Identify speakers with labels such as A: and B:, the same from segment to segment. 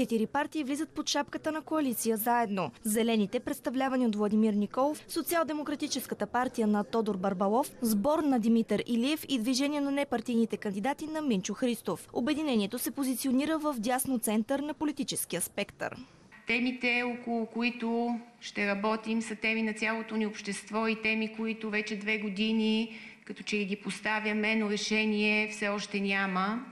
A: Четири партии влизат под шапката на коалиция заедно. Зелените, представлявани от Владимир Николов, Социал-демократическата партия на Тодор Барбалов, сбор на Димитър Илиев и движение на непартийните кандидати на Минчо Христов. Обединението се позиционира в дясно център на политическия спектър.
B: Темите, около които ще работим, са теми на цялото ни общество и теми, които вече две години като че ги поставяме, но решение все още няма.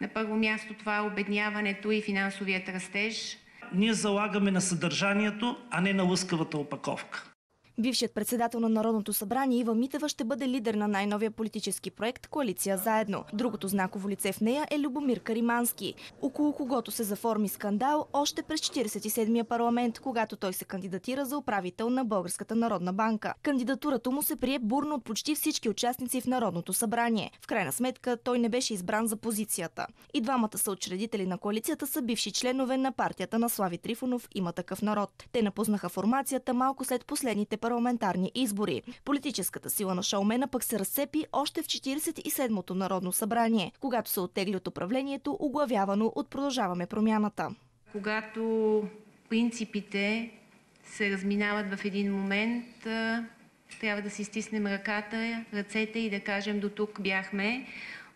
B: На първо място това е обедняването и финансовият растеж.
C: Ние залагаме на съдържанието, а не на лъскавата опаковка.
A: Бившият председател на Народното събрание Ива Митева ще бъде лидер на най-новия политически проект Коалиция заедно. Другото знаково лице в нея е Любомир Каримански, около когото се заформи скандал още през 47-я парламент, когато той се кандидатира за управител на Българската народна банка. Кандидатурата му се прие бурно от почти всички участници в Народното събрание. В крайна сметка той не беше избран за позицията. И двамата са учредители на коалицията са бивши членове на партията на Слави Трифонов има такъв народ. Те напуснаха формацията малко след последните парламентарни избори. Политическата сила на шоумена пък се разцепи още в 47-то Народно събрание, когато се оттегли от управлението, оглавявано от Продължаваме промяната.
B: Когато принципите се разминават в един момент, трябва да си стиснем ръката, ръцете и да кажем до тук бяхме.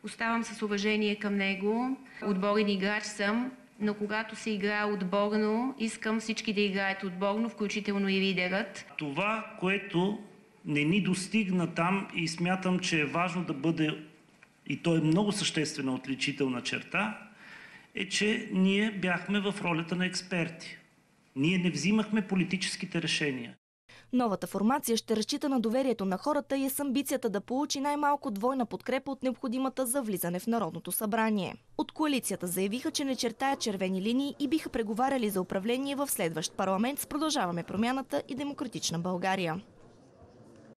B: Оставам с уважение към него. Отборен играч съм, но когато се играе отборно, искам всички да играят отборно, включително и лидерът.
C: Това, което не ни достигна там и смятам, че е важно да бъде, и то е много съществена отличителна черта, е, че ние бяхме в ролята на експерти. Ние не взимахме политическите решения.
A: Новата формация ще разчита на доверието на хората и е с амбицията да получи най-малко двойна подкрепа от необходимата за влизане в Народното събрание. От коалицията заявиха, че не чертаят червени линии и биха преговаряли за управление в следващ парламент с Продължаваме промяната и Демократична България.